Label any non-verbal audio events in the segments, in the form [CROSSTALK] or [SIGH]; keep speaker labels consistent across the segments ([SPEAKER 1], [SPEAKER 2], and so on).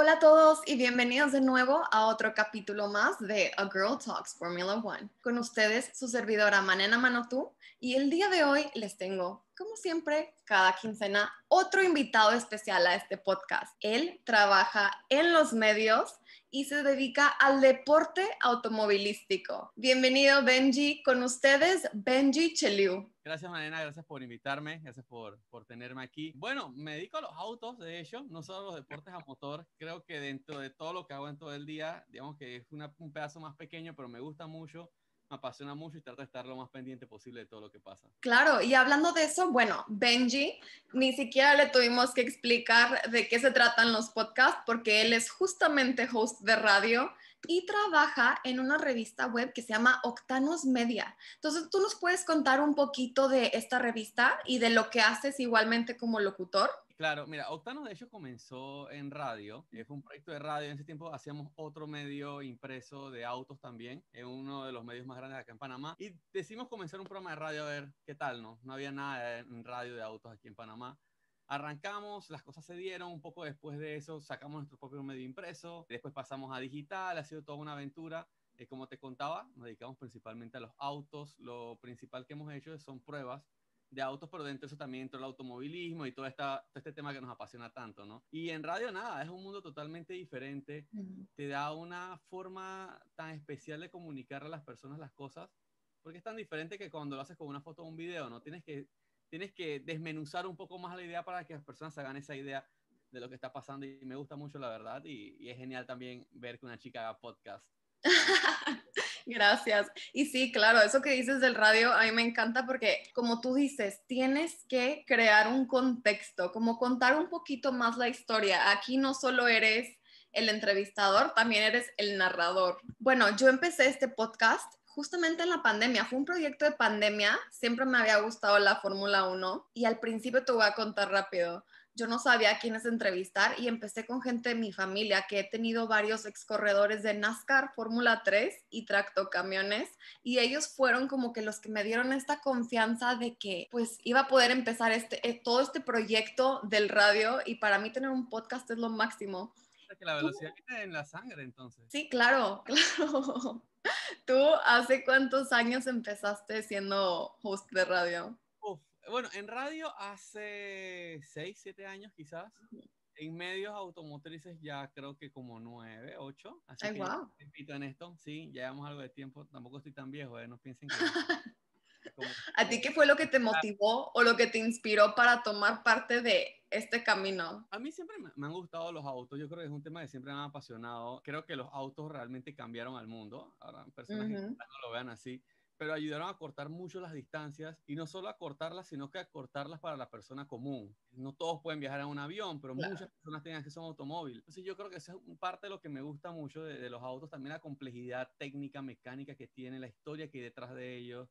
[SPEAKER 1] Hola a todos y bienvenidos de nuevo a otro capítulo más de A Girl Talks Formula One. Con ustedes, su servidora Manena Manotú, y el día de hoy les tengo, como siempre, cada quincena, otro invitado especial a este podcast. Él trabaja en los medios y se dedica al deporte automovilístico. Bienvenido, Benji. Con ustedes, Benji Cheliu.
[SPEAKER 2] Gracias, Manena, gracias por invitarme, gracias por, por tenerme aquí. Bueno, me dedico a los autos, de hecho, no solo a los deportes a motor. Creo que dentro de todo lo que hago en todo el día, digamos que es un pedazo más pequeño, pero me gusta mucho apasiona mucho y trato de estar lo más pendiente posible de todo lo que pasa.
[SPEAKER 1] Claro, y hablando de eso, bueno, Benji, ni siquiera le tuvimos que explicar de qué se tratan los podcasts porque él es justamente host de radio y trabaja en una revista web que se llama Octanos Media. Entonces, ¿tú nos puedes contar un poquito de esta revista y de lo que haces igualmente como locutor?
[SPEAKER 2] Claro, mira, Octanos de hecho comenzó en radio, fue un proyecto de radio, en ese tiempo hacíamos otro medio impreso de autos también, en uno de los medios más grandes acá en Panamá, y decidimos comenzar un programa de radio a ver qué tal, ¿no? No había nada en radio de autos aquí en Panamá. Arrancamos, las cosas se dieron, un poco después de eso sacamos nuestro propio medio impreso, después pasamos a digital, ha sido toda una aventura. Eh, como te contaba, nos dedicamos principalmente a los autos, lo principal que hemos hecho son pruebas de autos, pero dentro de eso también entró el automovilismo y todo, esta, todo este tema que nos apasiona tanto, ¿no? Y en radio nada, es un mundo totalmente diferente, te da una forma tan especial de comunicar a las personas las cosas, porque es tan diferente que cuando lo haces con una foto o un video, ¿no? Tienes que, tienes que desmenuzar un poco más la idea para que las personas hagan esa idea de lo que está pasando y me gusta mucho la verdad y, y es genial también ver que una chica haga podcast. [LAUGHS]
[SPEAKER 1] Gracias. Y sí, claro, eso que dices del radio a mí me encanta porque, como tú dices, tienes que crear un contexto, como contar un poquito más la historia. Aquí no solo eres el entrevistador, también eres el narrador. Bueno, yo empecé este podcast justamente en la pandemia. Fue un proyecto de pandemia. Siempre me había gustado la Fórmula 1 y al principio te voy a contar rápido yo no sabía a quiénes entrevistar y empecé con gente de mi familia, que he tenido varios excorredores de NASCAR, Fórmula 3 y tractocamiones, y ellos fueron como que los que me dieron esta confianza de que pues iba a poder empezar este, eh, todo este proyecto del radio y para mí tener un podcast es lo máximo.
[SPEAKER 2] Que la velocidad en la sangre entonces.
[SPEAKER 1] Sí, claro, [LAUGHS] claro. [LAUGHS] ¿Tú hace cuántos años empezaste siendo host de radio?
[SPEAKER 2] Bueno, en radio hace 6, 7 años quizás. En medios automotrices ya creo que como 9, 8. Así
[SPEAKER 1] Ay,
[SPEAKER 2] que
[SPEAKER 1] wow.
[SPEAKER 2] repito en esto, sí, ya llevamos algo de tiempo. Tampoco estoy tan viejo, ¿eh? no piensen que... [LAUGHS]
[SPEAKER 1] como, ¿A ti qué fue lo que te motivó o lo que te inspiró para tomar parte de este camino?
[SPEAKER 2] A mí siempre me, han gustado los autos. Yo creo que es un tema que siempre me ha apasionado. Creo que los autos realmente cambiaron al mundo. Ahora personas uh -huh. que no lo vean así pero ayudaron a cortar mucho las distancias y no solo a cortarlas, sino que a cortarlas para la persona común. No todos pueden viajar en un avión, pero claro. muchas personas tienen acceso a un automóvil. Entonces yo creo que esa es parte de lo que me gusta mucho de, de, los autos, también la complejidad técnica, mecánica que tiene, la historia que hay detrás de ellos,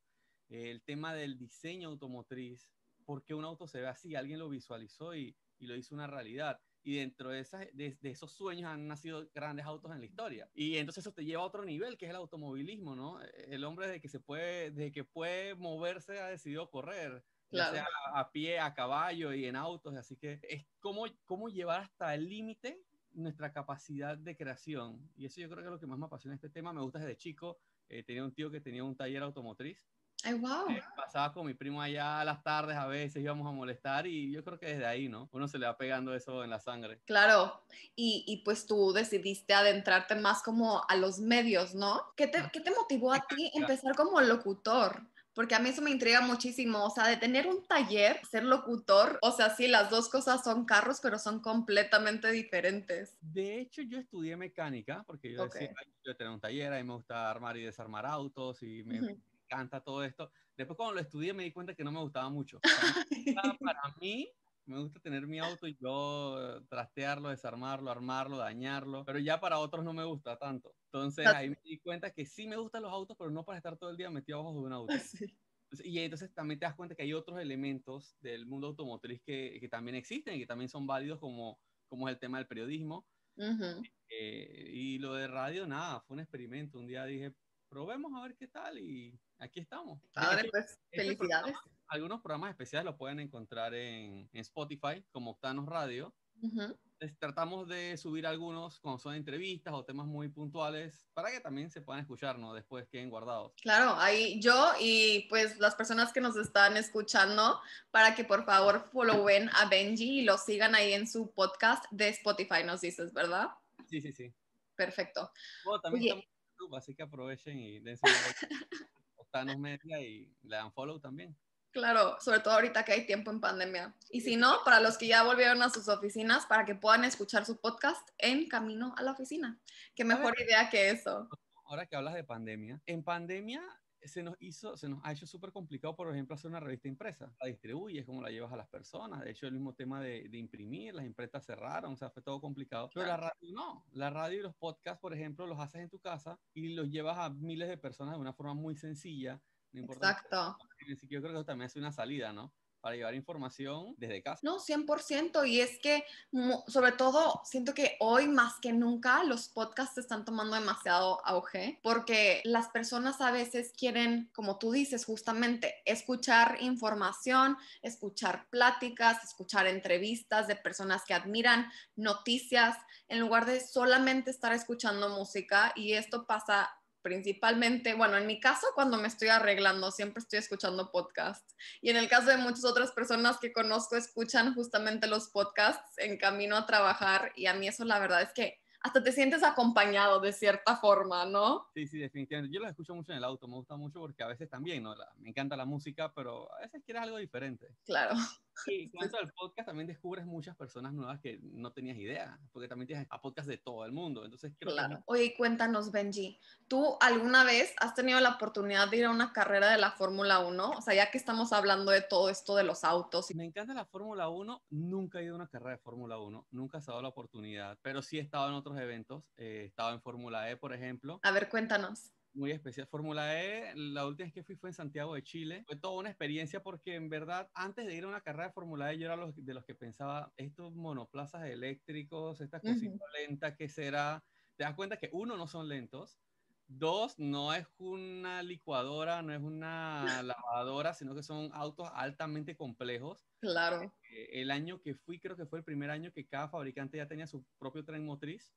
[SPEAKER 2] el tema del diseño automotriz, por qué un auto se ve así, alguien lo visualizó y, y lo hizo una realidad y dentro de, esas, de, de, esos sueños han nacido grandes autos en la historia. Y entonces eso te lleva a otro nivel, que es el automovilismo, ¿no? El hombre desde que se puede, desde que puede moverse ha decidido correr, claro. ya sea a, pie, a caballo y en autos, así que es cómo, cómo llevar hasta el límite nuestra capacidad de creación. Y eso yo creo que es lo que más me apasiona este tema. Me gusta desde chico. Eh, tenía un tío que tenía un taller automotriz
[SPEAKER 1] Ay, wow.
[SPEAKER 2] Eh, pasaba con mi primo allá a las tardes, a veces íbamos a molestar y yo creo que desde ahí, ¿no? Uno se le va pegando eso en la sangre.
[SPEAKER 1] Claro, y, y pues tú decidiste adentrarte más como a los medios, ¿no? ¿Qué te, qué te motivó a ti empezar como locutor? Porque a mí eso me intriga muchísimo, o sea, de tener un taller, ser locutor, o sea, sí, las dos cosas son carros, pero son completamente diferentes.
[SPEAKER 2] De hecho, yo estudié mecánica, porque yo okay. decía, yo tenía un taller, a mí me gusta armar y desarmar autos y me... Uh -huh encanta todo esto. Después cuando lo estudié me di cuenta que no me gustaba mucho. [LAUGHS] Para mí, me gusta tener mi auto y yo trastearlo, desarmarlo, armarlo, dañarlo, pero ya para otros no me gusta tanto. Entonces ahí me di cuenta que sí me gustan los autos, pero no para estar todo el día metido abajo de un auto. [LAUGHS] Sí. Y entonces también te das cuenta que hay otros elementos del mundo automotriz que, que también existen y que también son válidos como, como es el tema del periodismo. Uh -huh. eh, y lo de radio, nada, fue un experimento. Un día dije, probemos a ver qué tal y aquí estamos.
[SPEAKER 1] Ahora pues, este felicidades.
[SPEAKER 2] Programa, algunos programas especiales los pueden encontrar en, en, Spotify como Octanos Radio tratamos de subir algunos cuando son entrevistas o temas muy puntuales para que también se puedan escuchar, ¿no? Después queden guardados.
[SPEAKER 1] Claro, ahí yo y pues las personas que nos están escuchando, para que por favor followen a Benji y lo sigan ahí en su podcast de Spotify, nos dices, ¿verdad?
[SPEAKER 2] Sí, sí, sí.
[SPEAKER 1] Perfecto.
[SPEAKER 2] también estamos YouTube, así que aprovechen y den su [LAUGHS] media y le dan follow también.
[SPEAKER 1] Claro, sobre todo ahorita que hay tiempo en pandemia. Y si no, para los que ya volvieron a sus oficinas, para que puedan escuchar su podcast en camino a la oficina. Qué mejor idea que eso.
[SPEAKER 2] Ahora que hablas de pandemia, en pandemia se nos hizo, se nos ha hecho súper complicado, por ejemplo, hacer una revista impresa. La distribuyes, cómo la llevas a las personas. De hecho, el mismo tema de, de, imprimir, las impresas cerraron, o sea, fue todo complicado. Pero la radio no. La radio y los podcasts, por ejemplo, los haces en tu casa y los llevas a miles de personas de una forma muy sencilla
[SPEAKER 1] Exacto.
[SPEAKER 2] Yo creo que eso también es una salida, ¿no? Para llevar información desde casa.
[SPEAKER 1] No, 100%. Y es que, sobre todo, siento que hoy más que nunca los podcasts están tomando demasiado auge porque las personas a veces quieren, como tú dices, justamente escuchar información, escuchar pláticas, escuchar entrevistas de personas que admiran, noticias, en lugar de solamente estar escuchando música. Y esto pasa principalmente, bueno, en mi caso, cuando me estoy arreglando, siempre estoy escuchando podcasts. Y en el caso de muchas otras personas que conozco, escuchan justamente los podcasts en camino a trabajar. Y a mí eso la verdad es que hasta te sientes acompañado de cierta forma, ¿no?
[SPEAKER 2] Sí, sí, definitivamente. Yo los escucho mucho en el auto, me gusta mucho porque a veces también, ¿no? me encanta la música, pero a veces quieres algo diferente.
[SPEAKER 1] Claro.
[SPEAKER 2] Y eso del podcast también descubres muchas personas nuevas que no tenías idea, porque también tienes a podcast de todo el mundo. Entonces,
[SPEAKER 1] claro. Oye, cuéntanos, Benji, ¿tú alguna vez has tenido la oportunidad de ir a una carrera de la Fórmula 1? O sea, ya que estamos hablando de todo esto de los autos.
[SPEAKER 2] Me encanta la Fórmula 1, nunca he ido a una carrera de Fórmula 1, nunca he dado la oportunidad, pero sí he estado en otros eventos, eh, he estado en Fórmula E, por ejemplo.
[SPEAKER 1] A ver, cuéntanos
[SPEAKER 2] muy especial. Fórmula E, la última vez que fui fue en Santiago de Chile. Fue toda una experiencia porque en verdad, antes de ir a una carrera de Fórmula E, yo era de los que pensaba, estos monoplazas eléctricos, estas cositas lentas, ¿qué será? Te das cuenta que uno, no son lentos. Dos, no es una licuadora, no es una [LAUGHS] lavadora, sino que son autos altamente complejos.
[SPEAKER 1] Claro.
[SPEAKER 2] Eh, el año que fui, creo que fue el primer año que cada fabricante ya tenía su propio tren motriz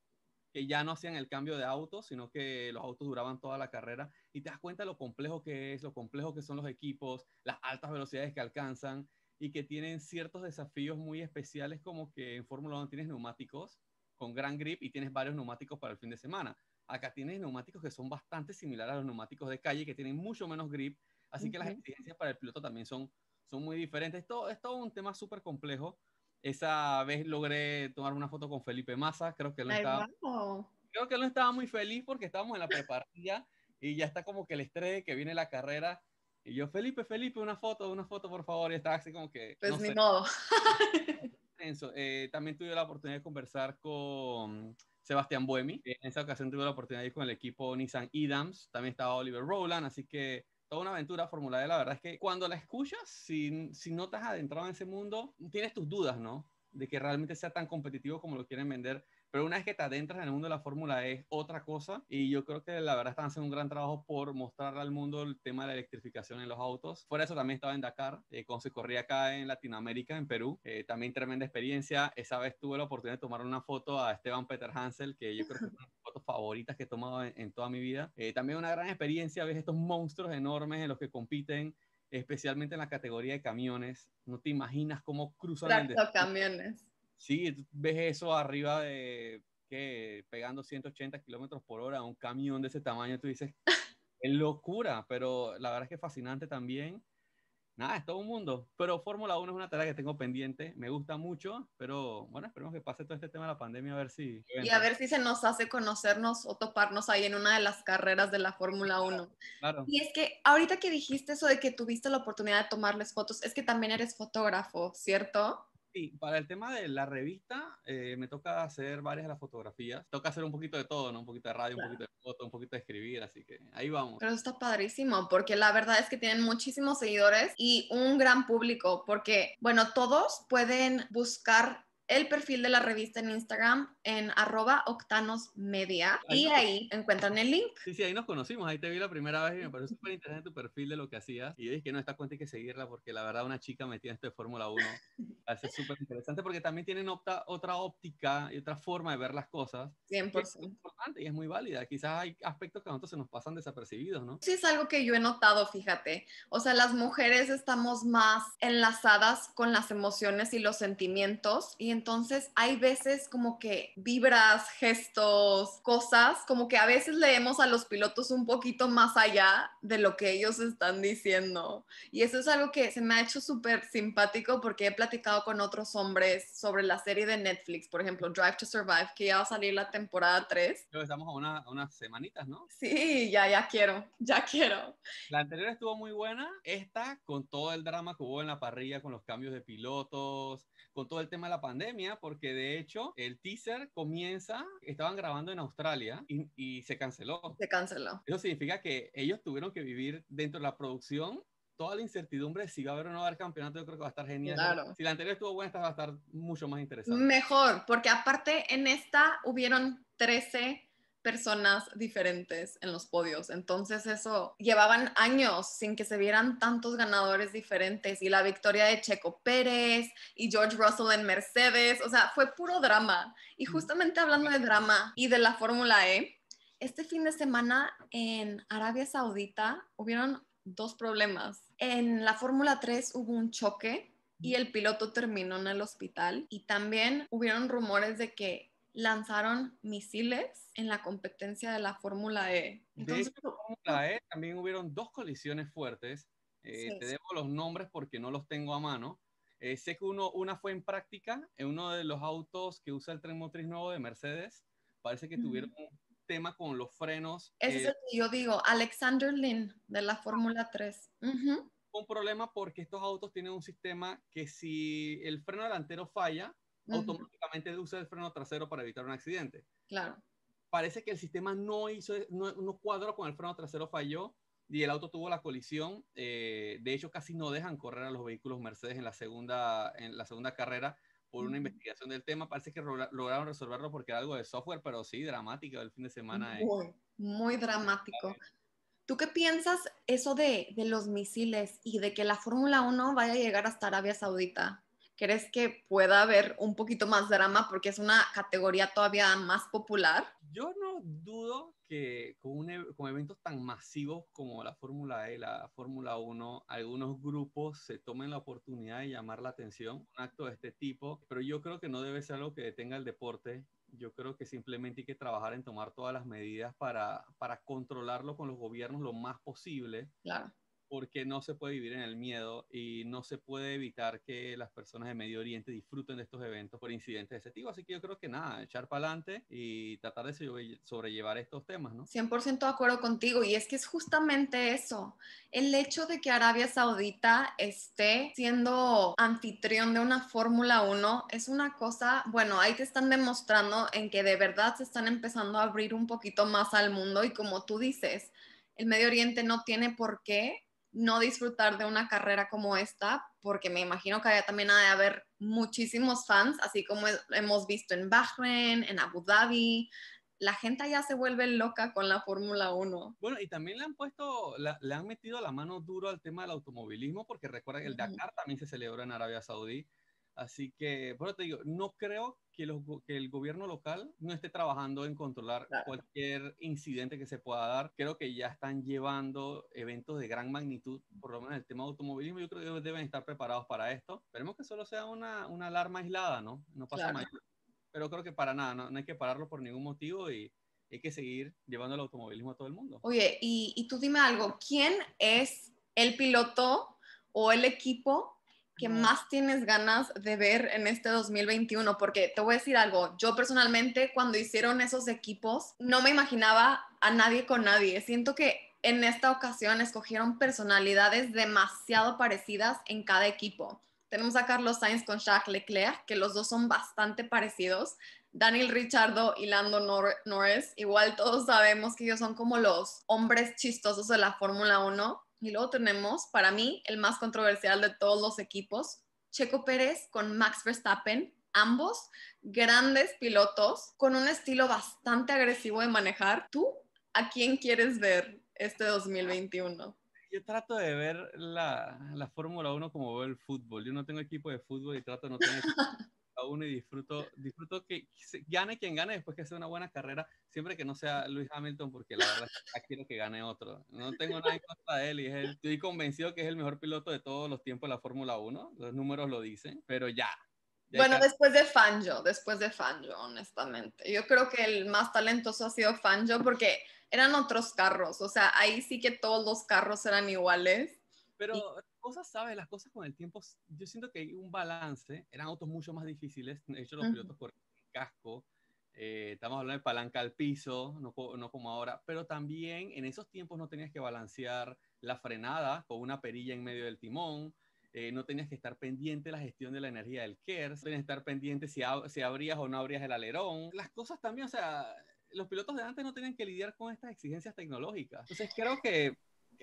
[SPEAKER 2] que ya no hacían el cambio de autos, sino que los autos duraban toda la carrera y te das cuenta lo complejo que es, lo complejo que son los equipos, las altas velocidades que alcanzan y que tienen ciertos desafíos muy especiales como que en Fórmula 1 tienes neumáticos con gran grip y tienes varios neumáticos para el fin de semana. Acá tienes neumáticos que son bastante similares a los neumáticos de calle, que tienen mucho menos grip, así que las exigencias para el piloto también son, son muy diferentes. Esto es todo un tema súper complejo esa vez logré tomar una foto con Felipe Massa, creo que él no estaba, creo que él no estaba muy feliz porque estábamos en la preparación y ya está como que el estrés que viene la carrera. Y yo, Felipe, Felipe, una foto, una foto, por favor. Y estaba así como que.
[SPEAKER 1] Pues ni modo. [LAUGHS]
[SPEAKER 2] Eh, también tuve la oportunidad de conversar con Sebastián Buemi. En esa ocasión tuve la oportunidad de ir con el equipo Nissan Idams. También estaba Oliver Rowland, así que toda una aventura Fórmula E, la verdad es que cuando la escuchas, si, si no has adentrado en ese mundo, tienes tus dudas, ¿no? De que realmente sea tan competitivo como lo quieren vender pero una vez que te adentras en el mundo de la Fórmula es otra cosa y yo creo que la verdad están haciendo un gran trabajo por mostrarle al mundo el tema de la electrificación en los autos. Por eso también estaba en Dakar, eh, cuando se corría acá en Latinoamérica, en Perú. Eh, también tremenda experiencia. Esa vez tuve la oportunidad de tomar una foto a Esteban Peter Hansel, que yo creo que es una de las [LAUGHS] fotos favoritas que he tomado en, toda mi vida. Eh, también una gran experiencia, ves estos monstruos enormes en los que compiten especialmente en la categoría de camiones. No te imaginas cómo cruzan
[SPEAKER 1] el camiones.
[SPEAKER 2] Sí, ves eso arriba de, que Pegando 180 kilómetros por hora, un camión de ese tamaño, tú dices, [LAUGHS] es locura, pero la verdad es que es fascinante también. Nada, es todo un mundo. Pero Fórmula 1 es una tarea que tengo pendiente, me gusta mucho, pero bueno, esperemos que pase todo este tema de la pandemia a ver si...
[SPEAKER 1] Y a ver si se nos hace conocernos o toparnos ahí en una de las carreras de la Fórmula 1.
[SPEAKER 2] Claro.
[SPEAKER 1] Y es que ahorita que dijiste eso de que tuviste la oportunidad de tomarles fotos, es que también eres fotógrafo, ¿cierto?
[SPEAKER 2] Sí, para el tema de la revista, eh, me toca hacer varias de las fotografías. Toca hacer un poquito de todo, ¿no? Un poquito de radio, un poquito de foto, un poquito de escribir, así que ahí vamos.
[SPEAKER 1] Pero está padrísimo, porque la verdad es que tienen muchísimos seguidores y un gran público, porque, bueno, todos pueden buscar el perfil de la revista en Instagram en arroba octanosmedia y ahí encuentran el link.
[SPEAKER 2] Sí, sí, ahí nos conocimos, ahí te vi la primera vez y me pareció súper interesante tu perfil de lo que hacías y yo dije que no, esta cuenta hay que seguirla porque la verdad una chica metida en esto de Fórmula 1 hace [LAUGHS] súper interesante porque también tienen otra óptica y otra forma de ver las cosas.
[SPEAKER 1] 100%.
[SPEAKER 2] Es importante y es muy válida. Quizás hay aspectos que a nosotros se nos pasan desapercibidos, ¿no?
[SPEAKER 1] Sí, es algo que yo he notado, fíjate. O sea, las mujeres estamos más enlazadas con las emociones y los sentimientos y entonces hay veces como que vibras, gestos, cosas, como que a veces leemos a los pilotos un poquito más allá de lo que ellos están diciendo. Y eso es algo que se me ha hecho súper simpático porque he platicado con otros hombres sobre la serie de Netflix, por ejemplo, Drive to Survive, que ya va a salir la temporada 3.
[SPEAKER 2] Estamos a, unas semanitas, ¿no?
[SPEAKER 1] Sí, ya, ya quiero, ya quiero.
[SPEAKER 2] La anterior estuvo muy buena, esta con todo el drama que hubo en la parrilla, con los cambios de pilotos, con todo el tema de la pandemia, porque de hecho el teaser comienza, estaban grabando en Australia y, y se canceló.
[SPEAKER 1] Se canceló.
[SPEAKER 2] Eso significa que ellos tuvieron que vivir dentro de la producción toda la incertidumbre si va a haber o no va a haber campeonato, yo creo que va a estar genial.
[SPEAKER 1] Claro.
[SPEAKER 2] Si la anterior estuvo buena, esta va a estar mucho más interesante.
[SPEAKER 1] Mejor, porque aparte en esta hubieron 13 personas diferentes en los podios. Entonces eso llevaban años sin que se vieran tantos ganadores diferentes y la victoria de Checo Pérez y George Russell en Mercedes, o sea, fue puro drama. Y justamente hablando de drama y de la Fórmula E, este fin de semana en Arabia Saudita hubieron dos problemas. En la Fórmula 3 hubo un choque y el piloto terminó en el hospital y también hubieron rumores de que lanzaron misiles en la competencia de la Fórmula E.
[SPEAKER 2] Entonces, de Fórmula E también hubieron dos colisiones fuertes. Eh, te debo los nombres porque no los tengo a mano. Eh, sé que uno, una fue en práctica en uno de los autos que usa el tren motriz nuevo de Mercedes. Parece que tuvieron tema con los frenos.
[SPEAKER 1] Ese es
[SPEAKER 2] eh,
[SPEAKER 1] el que yo digo, Alexander Lynn de la Fórmula 3.
[SPEAKER 2] Un problema porque estos autos tienen un sistema que si el freno delantero falla, automáticamente usa el freno trasero para evitar un accidente.
[SPEAKER 1] Claro.
[SPEAKER 2] Parece que el sistema no hizo, no, no cuadró con el freno trasero, falló y el auto tuvo la colisión. Eh, de hecho, casi no dejan correr a los vehículos Mercedes en la segunda, en la segunda carrera por una investigación del tema. Parece que lograron resolverlo porque era algo de software, pero sí, dramático el fin de semana.
[SPEAKER 1] Muy, muy dramático. ¿Tú qué piensas eso de, de los misiles y de que la Fórmula 1 vaya a llegar hasta Arabia Saudita? ¿Crees que pueda haber un poquito más drama porque es una categoría todavía más popular?
[SPEAKER 2] Yo no dudo que con, un, con eventos tan masivos como la Fórmula E, la Fórmula 1, algunos grupos se tomen la oportunidad de llamar la atención, un acto de este tipo, pero yo creo que no debe ser algo que detenga el deporte. Yo creo que simplemente hay que trabajar en tomar todas las medidas para, para controlarlo con los gobiernos lo más posible.
[SPEAKER 1] Claro
[SPEAKER 2] porque no se puede vivir en el miedo y no se puede evitar que las personas de Medio Oriente disfruten de estos eventos por incidentes de ese tipo. Así que yo creo que nada, echar para adelante y tratar de sobrellevar estos temas, ¿no?
[SPEAKER 1] 100% de acuerdo contigo y es que es justamente eso, el hecho de que Arabia Saudita esté siendo anfitrión de una Fórmula 1 es una cosa, bueno, ahí te están demostrando en que de verdad se están empezando a abrir un poquito más al mundo y como tú dices, el Medio Oriente no tiene por qué no disfrutar de una carrera como esta, porque me imagino que haya también ha de haber muchísimos fans, así como hemos visto en Bahrein, en Abu Dhabi. La gente ya se vuelve loca con la Fórmula 1.
[SPEAKER 2] Bueno, y también le han puesto, le han metido la mano duro al tema del automovilismo, porque recuerda que el Dakar también se celebra en Arabia Saudí. Así que, bueno, te digo, no creo que, que, el gobierno local no esté trabajando en controlar cualquier incidente que se pueda dar. Creo que ya están llevando eventos de gran magnitud, por lo menos el tema de automovilismo. Yo creo que deben estar preparados para esto. Esperemos que solo sea una, una alarma aislada, ¿no? No pasa nada. Pero creo que para nada, no, no hay que pararlo por ningún motivo y hay que seguir llevando el automovilismo a todo el mundo.
[SPEAKER 1] Oye, y, y tú dime algo, ¿quién es el piloto o el equipo que más tienes ganas de ver en este 2021? Porque te voy a decir algo, yo personalmente cuando hicieron esos equipos no me imaginaba a nadie con nadie. Siento que en esta ocasión escogieron personalidades demasiado parecidas en cada equipo. Tenemos a Carlos Sainz con Jacques Leclerc, que los dos son bastante parecidos. Daniel Richardo y Lando Norris, igual todos sabemos que ellos son como los hombres chistosos de la Fórmula 1 y luego tenemos, para mí, el más controversial de todos los equipos, Checo Pérez con Max Verstappen, ambos grandes pilotos con un estilo bastante agresivo de manejar. ¿Tú a quién quieres ver este 2021?
[SPEAKER 2] Yo trato de ver la, la Fórmula 1 como veo el fútbol. Yo no tengo equipo de fútbol y trato de no tener [LAUGHS] a uno y disfruto, disfruto que gane quien gane después que sea una buena carrera, siempre que no sea Luis Hamilton, porque la verdad es quiero que gane otro. No tengo nada en contra de él y estoy convencido que es el mejor piloto de todos los tiempos de la Fórmula 1, los números lo dicen, pero ya.
[SPEAKER 1] bueno, después de Fangio, después de Fangio, honestamente. Yo creo que el más talentoso ha sido Fangio porque eran otros carros, o sea, ahí sí que todos los carros eran iguales.
[SPEAKER 2] Pero cosas, ¿sabes? Las cosas con el tiempo, yo siento que hay un balance, eran autos mucho más difíciles, de hecho los pilotos con casco, eh, estamos hablando de palanca al piso, no, no, como ahora, pero también en esos tiempos no tenías que balancear la frenada con una perilla en medio del timón, eh, no tenías que estar pendiente de la gestión de la energía del KERS, tenías que estar pendiente si, si abrías o no abrías el alerón, las cosas también, o sea, los pilotos de antes no tenían que lidiar con estas exigencias tecnológicas. Entonces creo que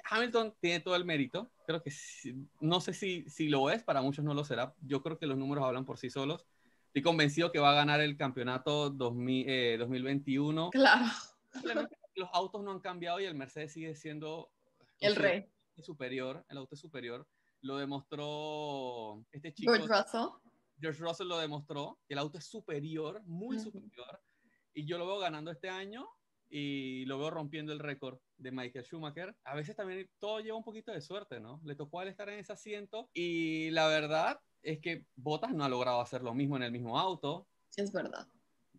[SPEAKER 2] Hamilton tiene todo el mérito. Creo que no sé si, si lo es, para muchos no lo será. Yo creo que los números hablan por sí solos. Estoy convencido que va a ganar el campeonato 2021.
[SPEAKER 1] Eh, claro.
[SPEAKER 2] los autos no han cambiado y el Mercedes sigue siendo
[SPEAKER 1] el rey.
[SPEAKER 2] Superior, el auto es superior. Lo demostró este chico.
[SPEAKER 1] George Russell.
[SPEAKER 2] George Russell lo demostró, que el auto es superior, muy superior. Y yo lo veo ganando este año y lo veo rompiendo el récord de Michael Schumacher. A veces también todo lleva un poquito de suerte, ¿no? Le tocó al estar en ese asiento y la verdad es que Bottas no ha logrado hacer lo mismo en el mismo auto.
[SPEAKER 1] Es verdad.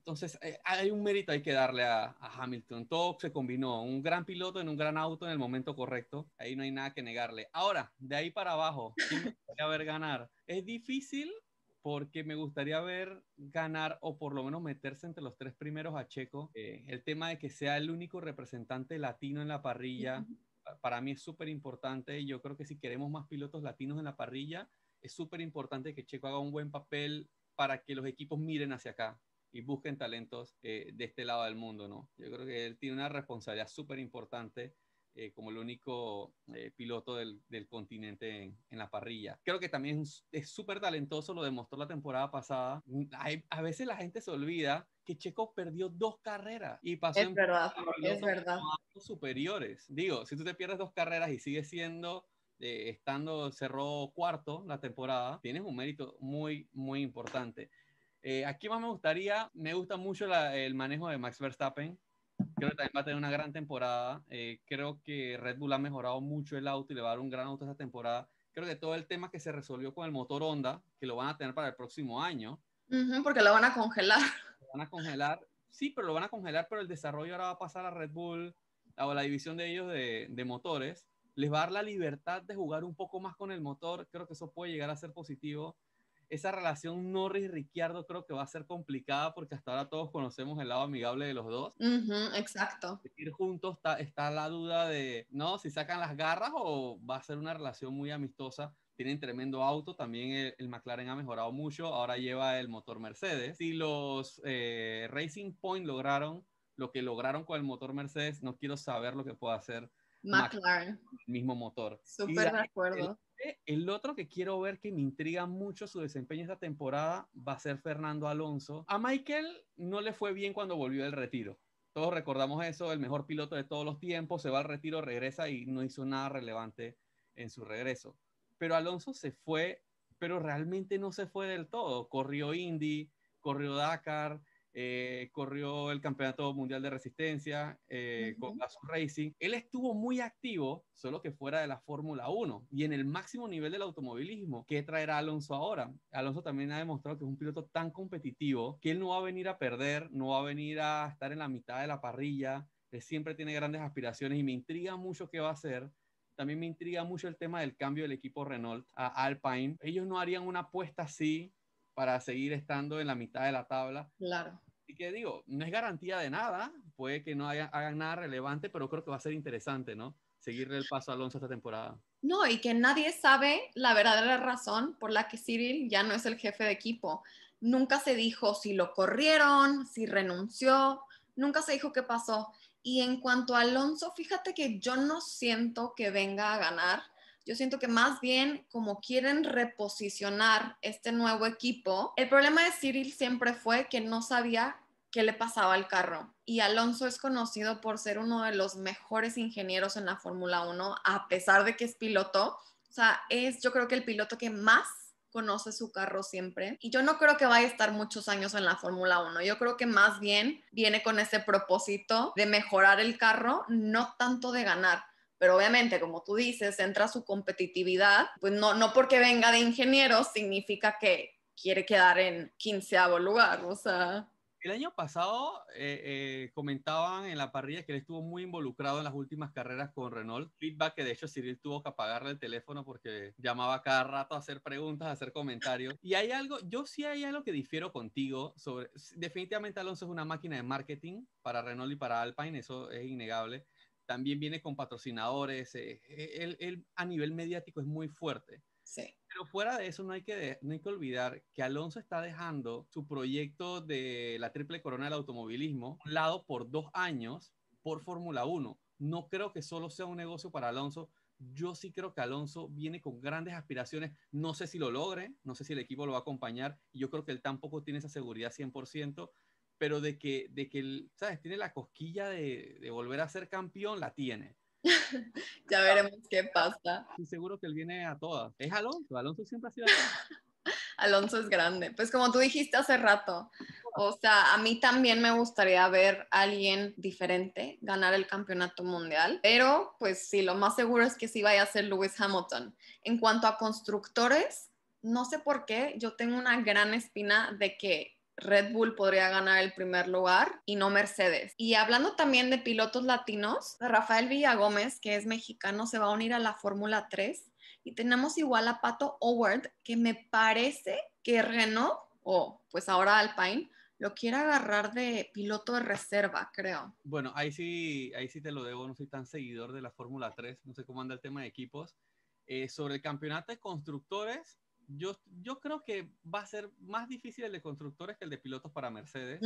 [SPEAKER 2] Entonces, eh, hay un mérito hay que darle a, Hamilton. Todo se combinó. Un gran piloto en un gran auto en el momento correcto. Ahí no hay nada que negarle. Ahora, de ahí para abajo, ¿quién [LAUGHS] a ver ganar? Es difícil porque me gustaría ver ganar o por lo menos meterse entre los tres primeros a Checo. Eh, el tema de que sea el único representante latino en la parrilla, para mí es súper importante yo creo que si queremos más pilotos latinos en la parrilla, es súper importante que Checo haga un buen papel para que los equipos miren hacia acá y busquen talentos eh, de este lado del mundo, ¿no? Yo creo que él tiene una responsabilidad súper importante eh, como el único eh, piloto del, del continente en, en, la parrilla. Creo que también es súper talentoso, lo demostró la temporada pasada. Hay, a veces la gente se olvida que Checo perdió dos carreras y pasó
[SPEAKER 1] es verdad, es verdad.
[SPEAKER 2] superiores. Digo, si tú te pierdes dos carreras y sigues siendo eh, estando cerró cuarto la temporada, tienes un mérito muy, muy importante. aquí más me gustaría, me gusta mucho la, el manejo de Max Verstappen. Creo que también va a tener una gran temporada. Eh, creo que Red Bull ha mejorado mucho el auto y le va a dar un gran auto esta temporada. Creo que todo el tema que se resolvió con el motor Honda, que lo van a tener para el próximo año.
[SPEAKER 1] porque lo van a congelar.
[SPEAKER 2] Lo van a congelar. Sí, pero lo van a congelar, pero el desarrollo ahora va a pasar a Red Bull, a la división de ellos de, de motores. Les va a dar la libertad de jugar un poco más con el motor. Creo que eso puede llegar a ser positivo esa relación Norris-Ricciardo creo que va a ser complicada porque hasta ahora todos conocemos el lado amigable de los dos.
[SPEAKER 1] exacto.
[SPEAKER 2] Ir juntos está, está la duda de, ¿no? Si sacan las garras o va a ser una relación muy amistosa. Tienen tremendo auto, también el, McLaren ha mejorado mucho, ahora lleva el motor Mercedes. Si los eh, Racing Point lograron lo que lograron con el motor Mercedes, no quiero saber lo que puede hacer
[SPEAKER 1] McLaren.
[SPEAKER 2] El mismo motor.
[SPEAKER 1] Súper de acuerdo.
[SPEAKER 2] El otro que quiero ver que me intriga mucho su desempeño esta temporada va a ser Fernando Alonso. A Michael no le fue bien cuando volvió del retiro. Todos recordamos eso, el mejor piloto de todos los tiempos, se va al retiro, regresa y no hizo nada relevante en su regreso. Pero Alonso se fue, pero realmente no se fue del todo. Corrió Indy, corrió Dakar, eh, corrió el Campeonato Mundial de Resistencia eh, con Gazoo Racing. Él estuvo muy activo, solo que fuera de la Fórmula 1 y en el máximo nivel del automovilismo. ¿Qué traerá Alonso ahora? Alonso también ha demostrado que es un piloto tan competitivo que él no va a venir a perder, no va a venir a estar en la mitad de la parrilla. Él siempre tiene grandes aspiraciones y me intriga mucho qué va a hacer. También me intriga mucho el tema del cambio del equipo Renault a Alpine. Ellos no harían una apuesta así para seguir estando en la mitad de la tabla.
[SPEAKER 1] Claro.
[SPEAKER 2] Y que digo, no es garantía de nada, puede que no hagan nada relevante, pero creo que va a ser interesante, ¿no? Seguirle el paso a Alonso esta temporada.
[SPEAKER 1] No, y que nadie sabe la verdadera razón por la que Cyril ya no es el jefe de equipo. Nunca se dijo si lo corrieron, si renunció, nunca se dijo qué pasó. Y en cuanto a Alonso, fíjate que yo no siento que venga a ganar. Yo siento que más bien como quieren reposicionar este nuevo equipo, el problema de Cyril siempre fue que no sabía qué le pasaba al carro. Y Alonso es conocido por ser uno de los mejores ingenieros en la Fórmula 1, a pesar de que es piloto. O sea, es yo creo que el piloto que más conoce su carro siempre. Y yo no creo que vaya a estar muchos años en la Fórmula 1. Yo creo que más bien viene con ese propósito de mejorar el carro, no tanto de ganar. Pero obviamente, como tú dices, entra su competitividad, pues no, no porque venga de ingeniero significa que quiere quedar en quinceavo lugar, o sea...
[SPEAKER 2] El año pasado eh, eh, comentaban en la parrilla que él estuvo muy involucrado en las últimas carreras con Renault. Feedback que de hecho Cyril tuvo que apagarle el teléfono porque llamaba cada rato a hacer preguntas, a hacer comentarios. Y hay algo, yo sí hay algo que difiero contigo sobre, definitivamente Alonso es una máquina de marketing para Renault y para Alpine, eso es innegable también viene con patrocinadores, eh, eh, él, a nivel mediático es muy fuerte.
[SPEAKER 1] Sí.
[SPEAKER 2] Pero fuera de eso no hay, que no hay que olvidar que Alonso está dejando su proyecto de la triple corona del automovilismo a un lado por dos años por Fórmula 1. No creo que solo sea un negocio para Alonso. Yo sí creo que Alonso viene con grandes aspiraciones. No sé si lo logre, no sé si el equipo lo va a acompañar. Yo creo que él tampoco tiene esa seguridad 100% pero de que, de que ¿sabes? Tiene la cosquilla de, de volver a ser campeón, la tiene. [LAUGHS]
[SPEAKER 1] ya veremos qué pasa.
[SPEAKER 2] Estoy seguro que él viene a todas. Es Alonso, Alonso siempre ha sido. [LAUGHS]
[SPEAKER 1] Alonso es grande. Pues como tú dijiste hace rato, o sea, a mí también me gustaría ver a alguien diferente ganar el campeonato mundial, pero pues sí, lo más seguro es que sí vaya a ser Lewis Hamilton. En cuanto a constructores, no sé por qué, yo tengo una gran espina de que Red Bull podría ganar el primer lugar y no Mercedes. Y hablando también de pilotos latinos, Rafael Villagómez, que es mexicano, se va a unir a la Fórmula 3. Y tenemos igual a Pato Howard, que me parece que Renault, o pues ahora Alpine, lo quiere agarrar de piloto de reserva, creo.
[SPEAKER 2] Bueno, ahí sí, ahí sí te lo debo, no soy tan seguidor de la Fórmula 3, no sé cómo anda el tema de equipos. Eh, sobre el campeonato de constructores, yo, yo creo que va a ser más difícil el de constructores que el de pilotos para Mercedes.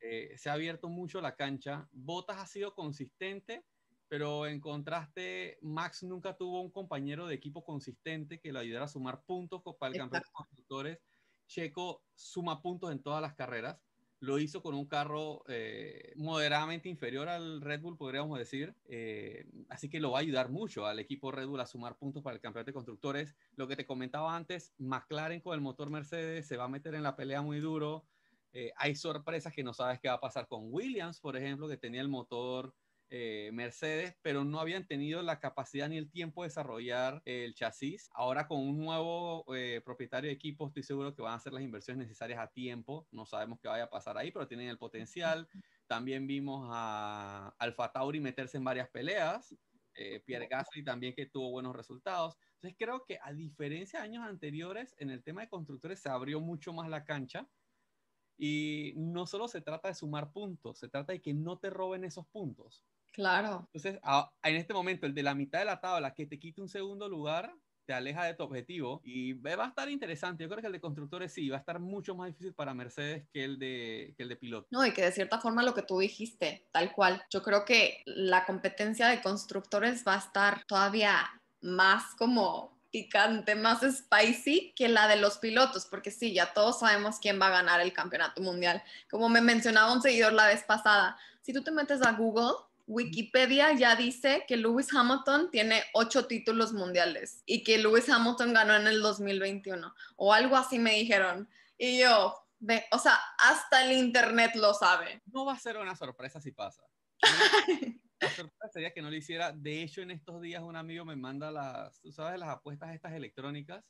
[SPEAKER 2] Eh, se ha abierto mucho la cancha. Bottas ha sido consistente, pero en contraste, Max nunca tuvo un compañero de equipo consistente que lo ayudara a sumar puntos para el campeonato de constructores. Checo suma puntos en todas las carreras lo hizo con un carro eh, moderadamente inferior al Red Bull, podríamos decir. Eh, así que lo va a ayudar mucho al equipo Red Bull a sumar puntos para el campeonato de constructores. Lo que te comentaba antes, McLaren con el motor Mercedes se va a meter en la pelea muy duro. Eh, hay sorpresas que no sabes qué va a pasar con Williams, por ejemplo, que tenía el motor eh, Mercedes, pero no habían tenido la capacidad ni el tiempo de desarrollar el chasis. Ahora con un nuevo eh, propietario de equipo, estoy seguro que van a hacer las inversiones necesarias a tiempo. No sabemos qué vaya a pasar ahí, pero tienen el potencial. [LAUGHS] También vimos a Alfa Tauri meterse en varias peleas. Eh, Pierre Gasly también que tuvo buenos resultados. Entonces creo que a diferencia de años anteriores, en el tema de constructores se abrió mucho más la cancha. Y no solo se trata de sumar puntos, se trata de que no te roben esos puntos.
[SPEAKER 1] Claro.
[SPEAKER 2] Entonces, en este momento, el de la mitad de la tabla que te quite un segundo lugar, te aleja de tu objetivo y va a estar interesante. Yo creo que el de constructores sí, va a estar mucho más difícil para Mercedes que el de, que el de piloto.
[SPEAKER 1] No, y que de cierta forma lo que tú dijiste, tal cual. Yo creo que la competencia de constructores va a estar todavía más como picante, más spicy que la de los pilotos, porque sí, ya todos sabemos quién va a ganar el campeonato mundial. Como me mencionaba un seguidor la vez pasada, si tú te metes a Google, Wikipedia ya dice que Lewis Hamilton tiene ocho títulos mundiales y que Lewis Hamilton ganó en el 2021 o algo así me dijeron. Y yo, ve, o sea, hasta el internet lo sabe.
[SPEAKER 2] No va a ser una sorpresa si pasa. [LAUGHS] La sorpresa sería que no lo hiciera. De hecho, en estos días un amigo me manda las, tú sabes, las apuestas estas electrónicas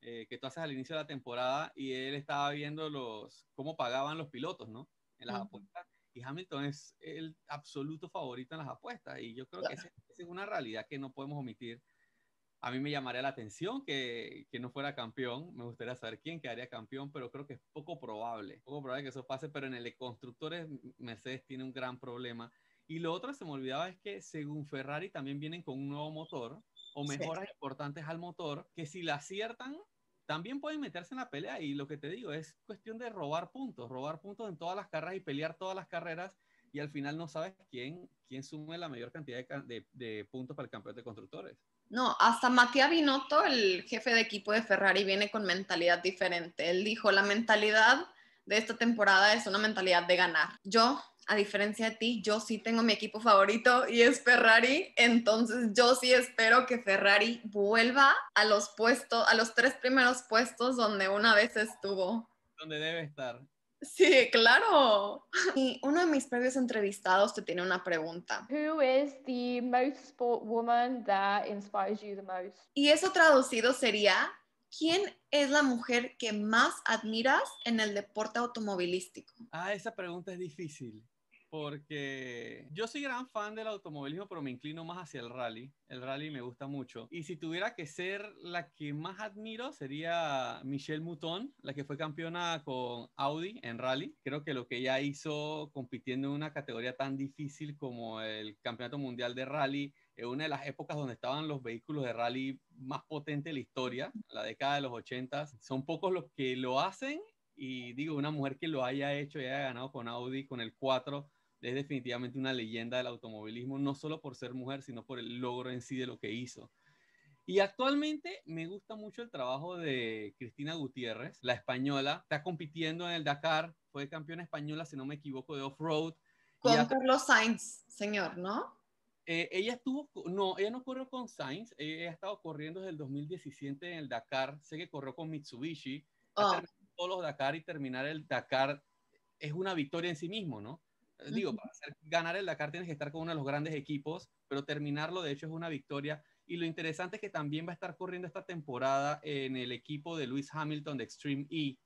[SPEAKER 2] eh, que tú haces al inicio de la temporada y él estaba viendo los, cómo pagaban los pilotos, ¿no? En las apuestas y Hamilton es el absoluto favorito en las apuestas y yo creo que esa, [LAUGHS] es una realidad que no podemos omitir. A mí me llamaría la atención que, que, no fuera campeón, me gustaría saber quién quedaría campeón, pero creo que es poco probable, poco probable que eso pase, pero en el de constructores Mercedes tiene un gran problema. Y lo otro que se me olvidaba es que según Ferrari también vienen con un nuevo motor o mejoras importantes al motor que si la aciertan también pueden meterse en la pelea y lo que te digo es cuestión de robar puntos, robar puntos en todas las carreras y pelear todas las carreras y al final no sabes quién, quién sume la mayor cantidad de, de, puntos para el campeonato de constructores.
[SPEAKER 1] No, hasta Matías Binotto, el jefe de equipo de Ferrari, viene con mentalidad diferente. Él dijo, la mentalidad de esta temporada es una mentalidad de ganar. Yo, a diferencia de ti, yo sí tengo mi equipo favorito y es Ferrari, entonces yo sí espero que Ferrari vuelva a los puestos, a los tres primeros puestos donde una vez estuvo.
[SPEAKER 2] Donde debe estar.
[SPEAKER 1] Sí, claro. Y uno de mis previos entrevistados te tiene una pregunta.
[SPEAKER 3] Who is the motorsport woman that inspires you the most?
[SPEAKER 1] Y eso traducido sería, ¿quién es la mujer que más admiras en el deporte automovilístico?
[SPEAKER 2] Ah, esa pregunta es difícil porque yo soy gran fan del automovilismo, pero me inclino más hacia el rally. El rally me gusta mucho. Y si tuviera que ser la que más admiro, sería Michelle Mouton, la que fue campeona con Audi en rally. Creo que lo que ella hizo compitiendo en una categoría tan difícil como el Campeonato Mundial de Rally, en una de las épocas donde estaban los vehículos de rally más potentes de la historia, la década de los 80, son pocos los que lo hacen. Y digo, una mujer que lo haya hecho y haya ganado con Audi, con el 4, es definitivamente una leyenda del automovilismo, no solo por ser mujer, sino por el logro en sí de lo que hizo. Y actualmente me gusta mucho el trabajo de Cristina Gutiérrez, la española. Está compitiendo en el Dakar, fue campeona española, si no me equivoco, de off-road.
[SPEAKER 1] Con Carlos Sainz, señor, ¿no?
[SPEAKER 2] Eh, ella estuvo, no, ella no corrió con Sainz, ella ha estado corriendo desde el 2017 en el Dakar. Sé que corrió con Mitsubishi. Oh. Todos los Dakar y terminar el Dakar es una victoria en sí mismo, ¿no? Digo, para ganar el Dakar tienes que estar con uno de los grandes equipos, pero terminarlo de hecho es una victoria. Y lo interesante es que también va a estar corriendo esta temporada en el equipo de Lewis Hamilton de Extreme E.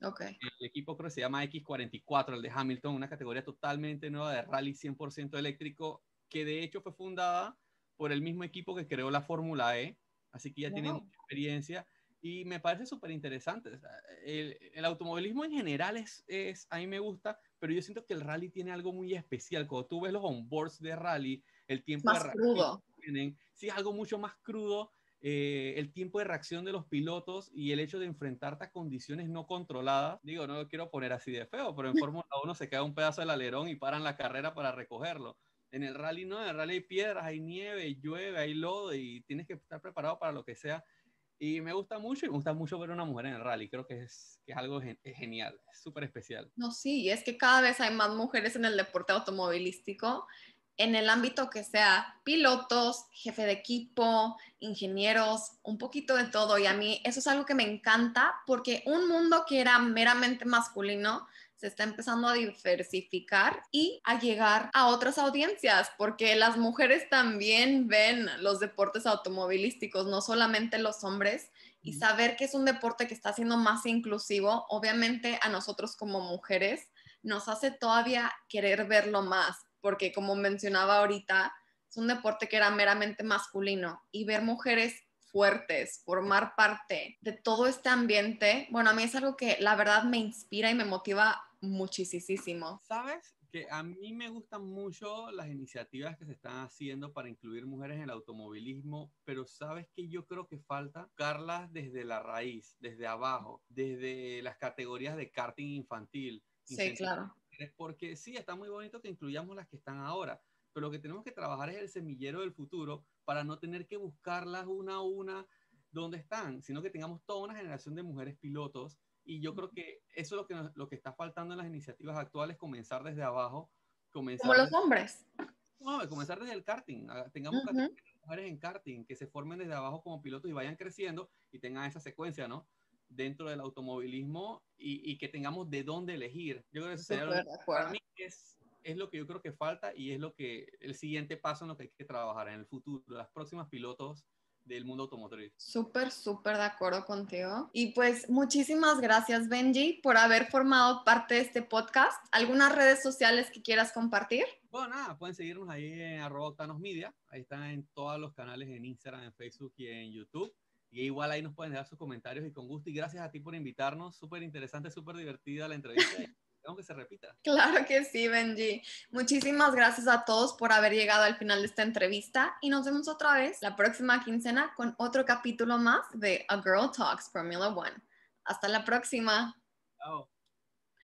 [SPEAKER 1] Okay.
[SPEAKER 2] El equipo creo que se llama X44, el de Hamilton, una categoría totalmente nueva de rally 100% eléctrico, que de hecho fue fundada por el mismo equipo que creó la Fórmula E, así que ya tiene mucha experiencia y me parece súper interesante. el, el, automovilismo en general es, es, a mí me gusta, pero yo siento que el rally tiene algo muy especial. Cuando tú ves los onboards de rally, el tiempo
[SPEAKER 1] más
[SPEAKER 2] de
[SPEAKER 1] crudo.
[SPEAKER 2] Tienen, sí, es algo mucho más crudo. Eh, el tiempo de reacción de los pilotos y el hecho de enfrentarte a condiciones no controladas. Digo, no lo quiero poner así de feo, pero en [LAUGHS] Fórmula 1 se queda un pedazo del alerón y paran la carrera para recogerlo. En el rally no, en el rally hay piedras, hay nieve, llueve, hay lodo y tienes que estar preparado para lo que sea. Y me gusta mucho y me gusta mucho ver una mujer en el rally. Creo que es, que es algo genial, es súper especial.
[SPEAKER 1] No, sí, es que cada vez hay más mujeres en el deporte automovilístico, en el ámbito que sea pilotos, jefe de equipo, ingenieros, un poquito de todo. Y a mí eso es algo que me encanta porque un mundo que era meramente masculino se está empezando a diversificar y a llegar a otras audiencias, porque las mujeres también ven los deportes automovilísticos, no solamente los hombres, y saber que es un deporte que está siendo más inclusivo, obviamente a nosotros como mujeres nos hace todavía querer verlo más, porque como mencionaba ahorita, es un deporte que era meramente masculino y ver mujeres fuertes, formar parte de todo este ambiente, bueno, a mí es algo que la verdad me inspira y me motiva muchísimo.
[SPEAKER 2] ¿Sabes? Que a mí me gustan mucho las iniciativas que se están haciendo para incluir mujeres en el automovilismo, pero sabes que yo creo que falta buscarlas desde la raíz, desde abajo, desde las categorías de karting infantil.
[SPEAKER 1] Sí, claro.
[SPEAKER 2] Porque sí, está muy bonito que incluyamos las que están ahora, pero lo que tenemos que trabajar es el semillero del futuro para no tener que buscarlas una a una donde están, sino que tengamos toda una generación de mujeres pilotos y yo creo que eso es lo que, lo que está faltando en las iniciativas actuales, comenzar desde abajo. Comenzar
[SPEAKER 1] Como los hombres.
[SPEAKER 2] No, comenzar desde el karting. Tengamos mujeres en karting que se formen desde abajo como pilotos y vayan creciendo y tengan esa secuencia, ¿no? Dentro del automovilismo y, y que tengamos de dónde elegir. Yo creo que eso sería lo, para mí es, es lo que yo creo que falta y es lo que el siguiente paso en lo que hay que trabajar en el futuro. Las próximas pilotos del mundo automotriz.
[SPEAKER 1] Súper, súper de acuerdo contigo. Y pues muchísimas gracias Benji por haber formado parte de este podcast. ¿Algunas redes sociales que quieras compartir?
[SPEAKER 2] Bueno, nada, pueden seguirnos ahí en arroba Media. Ahí están en todos los canales en Instagram, en Facebook y en YouTube. Y igual ahí nos pueden dejar sus comentarios y con gusto. Y gracias a ti por invitarnos. Súper interesante, súper divertida la entrevista. [LAUGHS] que se repita.
[SPEAKER 1] Claro que sí, Benji. Muchísimas gracias a todos por haber llegado al final de esta entrevista y nos vemos otra vez la próxima quincena con otro capítulo más de A Girl Talks Formula One. Hasta la próxima.
[SPEAKER 2] Chao.